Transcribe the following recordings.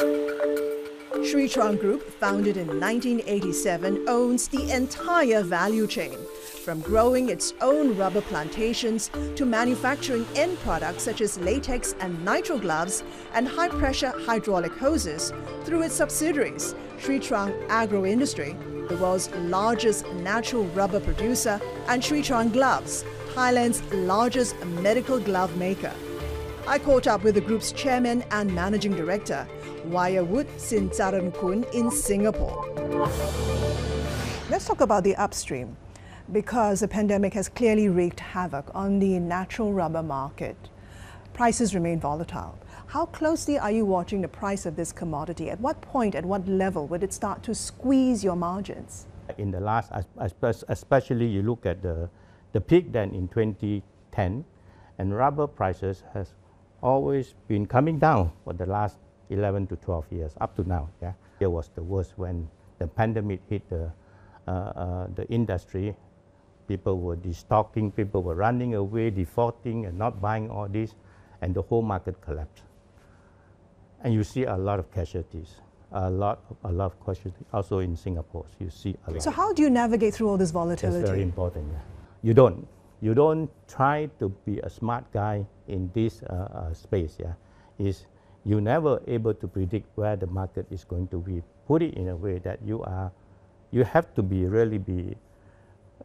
Sri Trang Group, founded in 1987, owns the entire value chain, from growing its own rubber plantations to manufacturing end products such as latex and nitrile gloves and high-pressure hydraulic hoses through its subsidiaries, Sri Trang Agro Industry, the world's largest natural rubber producer, and Sri Trang Gloves, Thailand's largest medical glove maker. I caught up with the group's chairman and managing director, Viyavood Sincharoenkul in Singapore. Let's talk about the upstream because the pandemic has clearly wreaked havoc on the natural rubber market. Prices remain volatile. How closely are you watching the price of this commodity? At what point, at what level would it start to squeeze your margins? In the last, especially you look at the, the peak then in 2010, and rubber prices has always been coming down for the last 11 to 12 years up to now. Yeah, it was the worst when the pandemic hit the uh, uh, the industry. People were destocking, people were running away, defaulting, and not buying all this, and the whole market collapsed. And you see a lot of casualties, a lot, a lot of casualties. Also in Singapore, you see a lot. So how do you navigate through all this volatility? It's very important. Yeah. You don't. You don't try to be a smart guy in this uh, uh, space. Yeah, is you're never able to predict where the market is going to be. Put it in a way that you are, you have to be really be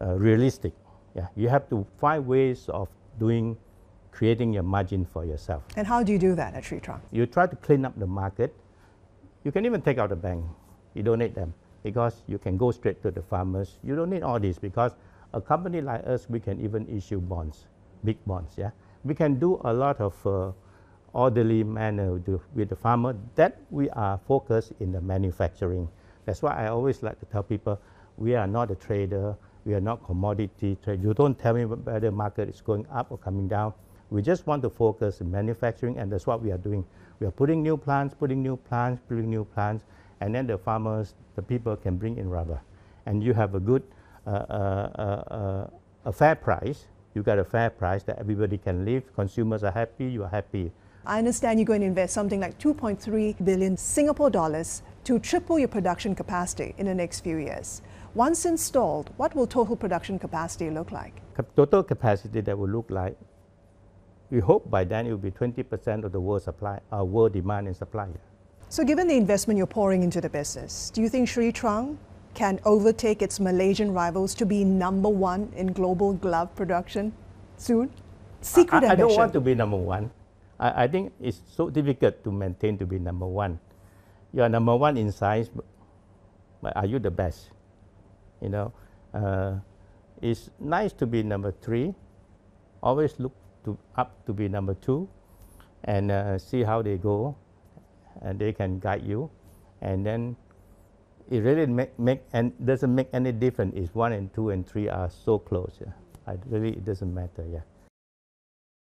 uh, realistic. Yeah, you have to find ways of doing creating your margin for yourself. And how do you do that at Sri Trang? You try to clean up the market. You can even take out the bank. You don't need them because you can go straight to the farmers. You don't need all this because a company like us, we can even issue bonds, big bonds. Yeah, we can do a lot of uh, orderly manner with the farmer. That we are focused in the manufacturing. That's why I always like to tell people, we are not a trader. We are not commodity trade. You don't tell me whether the market is going up or coming down. We just want to focus in manufacturing, and that's what we are doing. We are putting new plants, putting new plants, putting new plants, and then the farmers, the people can bring in rubber. And you have a good, uh, uh, uh, uh a fair price. You got a fair price that everybody can live. Consumers are happy, you are happy. I understand you're going to invest something like 2.3 billion Singapore dollars to triple your production capacity in the next few years. Once installed, what will total production capacity look like? Total capacity that will look like we hope by then it will be 20% of the world supply, uh, world demand and supply. So given the investment you're pouring into the business, do you think Sri Trang can overtake its Malaysian rivals to be number one in global glove production soon? Secret I, I don't want to be number one. I, I think it's so difficult to maintain to be number one. You are number one in size, but are you the best? You know, uh, it's nice to be number three. Always look to up to be number two and uh, see how they go and they can guide you and then it really make, make and doesn't make any difference if one and two and three are so close yeah. I really it doesn't matter yeah